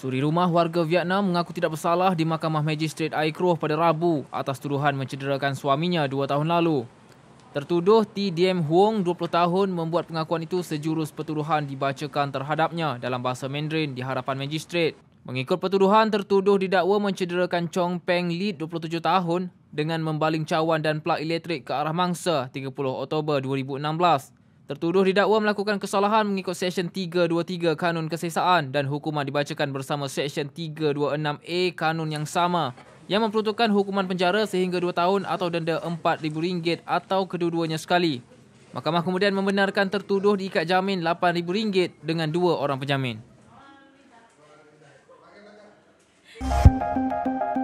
Suri rumah warga Vietnam mengaku tidak bersalah di Mahkamah Magistrate Air Keroh pada Rabu atas tuduhan mencederakan suaminya dua tahun lalu. Tertuduh T. Diem Huong, 20 tahun, membuat pengakuan itu sejurus pertuduhan dibacakan terhadapnya dalam bahasa Mandarin di hadapan magistrate. Mengikut pertuduhan, tertuduh didakwa mencederakan Chong Peng Lid, 27 tahun, dengan membaling cawan dan plug elektrik ke arah mangsa 30 Oktober 2016. Tertuduh didakwa melakukan kesalahan mengikut Seksyen 323 Kanun Kesesaan dan hukuman dibacakan bersama Seksyen 326A Kanun yang sama yang memperuntukkan hukuman penjara sehingga 2 tahun atau denda RM4,000 atau kedua-duanya sekali. Mahkamah kemudian membenarkan tertuduh diikat jamin RM8,000 dengan dua orang penjamin. Thank you.